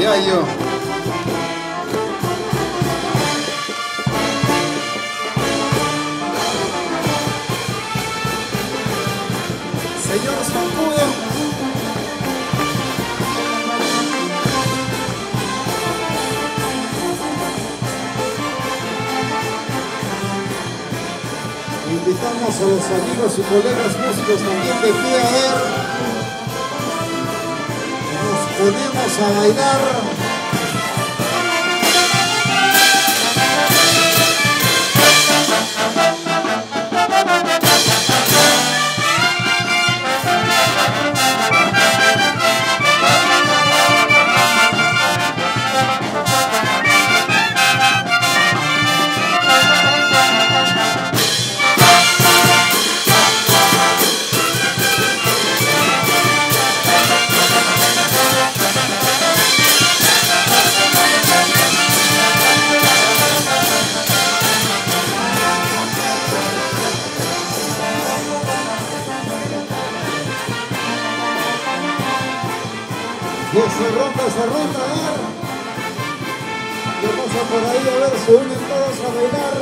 Yayo. Señor Zancudo. Invitamos a los amigos y colegas músicos también de pie ponemos a bailar. A ver, se unen todos a bailar.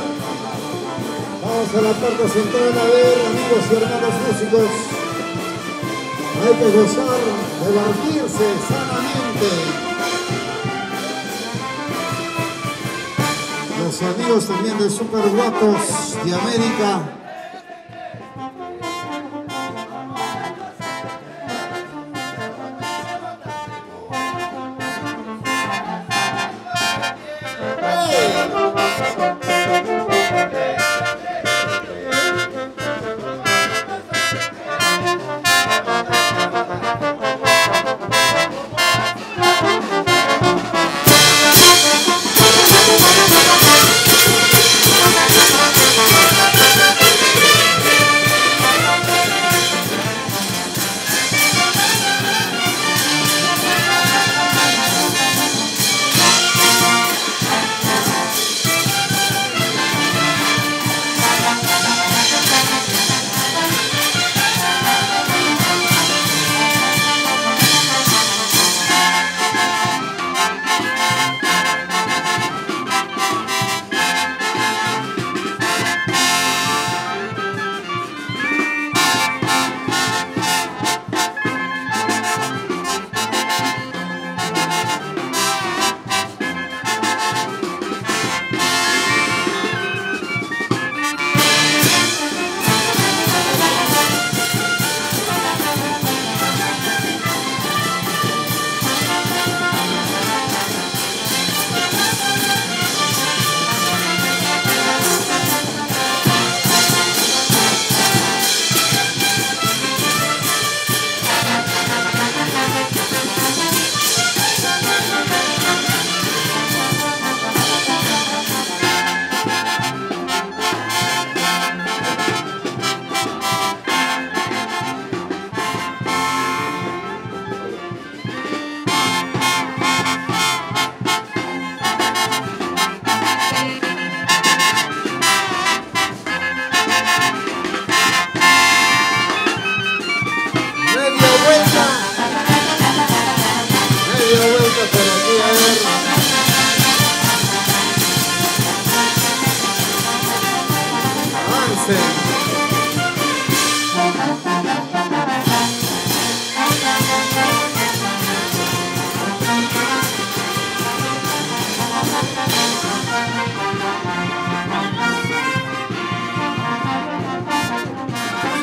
Vamos a la parte central a ver, amigos y hermanos músicos. Hay que gozar, divertirse sanamente. Los amigos también de Super Guapos de América.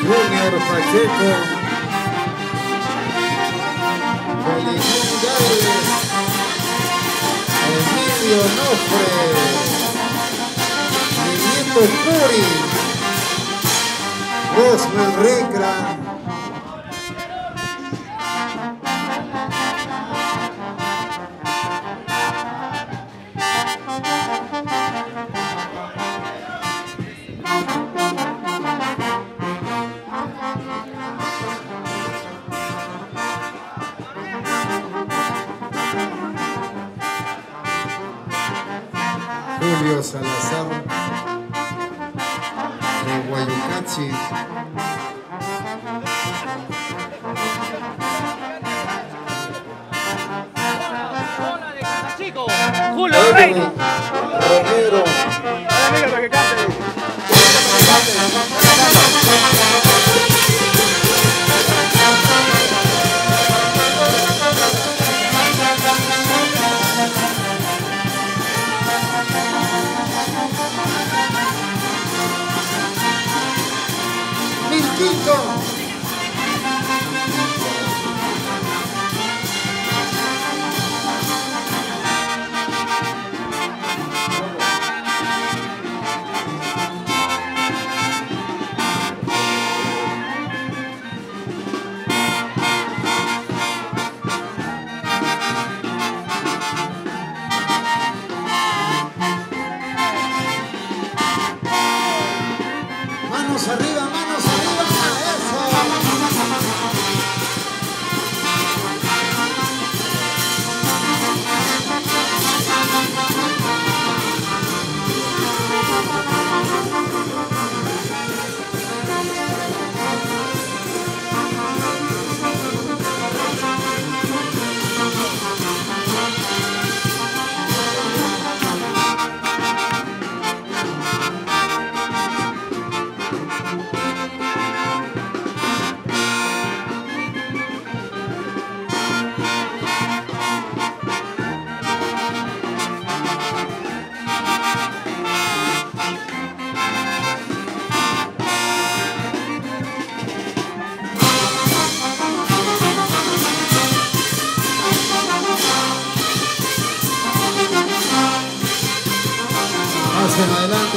Junior Pacheco. Gálvez, Emilio Nofre, Nieto Curi, Osmel Recra, Julio Salazar, de Guayucachi. Rulo, reina. Romero. Para que cante. Manos arriba,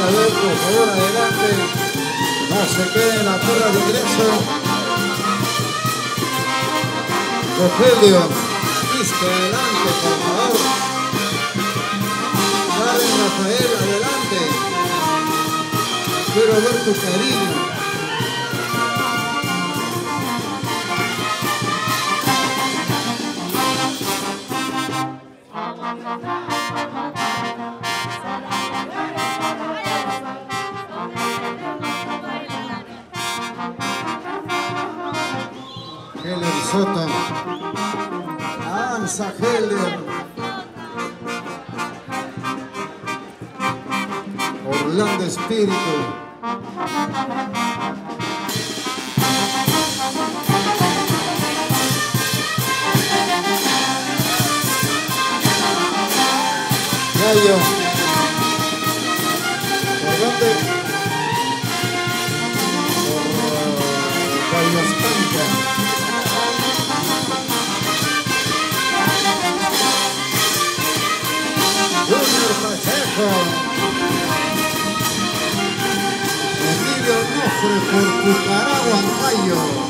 Pasen adelante, a ver, por favor, adelante. No se quede en la torre de ingreso. Rogelio, viste adelante, por favor. Karen Rafael, adelante. Quiero ver tu cariño. Heller Soto. Alza Heller. Orlando Espíritu. Gallo. ¿Por Emilio Nofre por Cucaragua, Ancayo.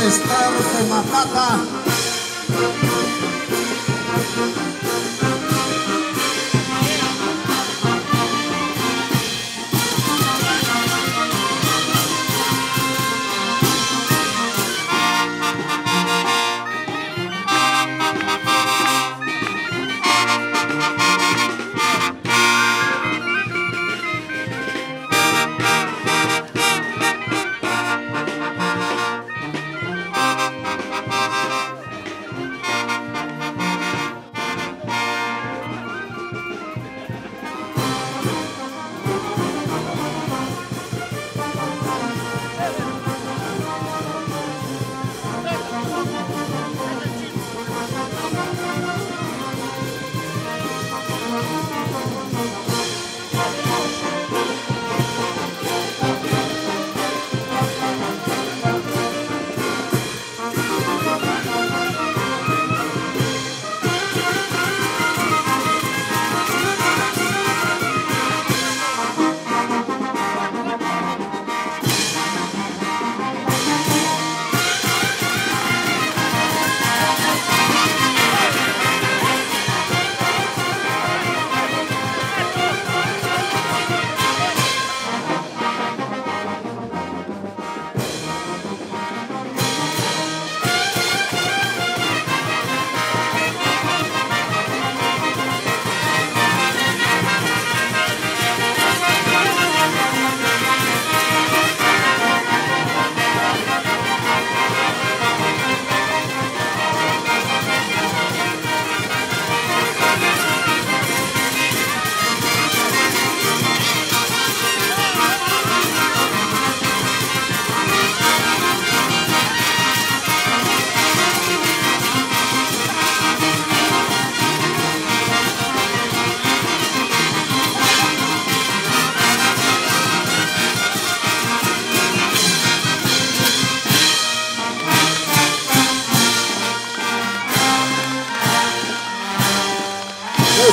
La banda Star de Matata.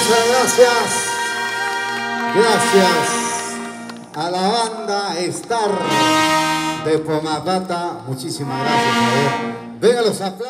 Muchas gracias. Gracias a la banda Star de Pomapata. Muchísimas gracias. Los aplausos.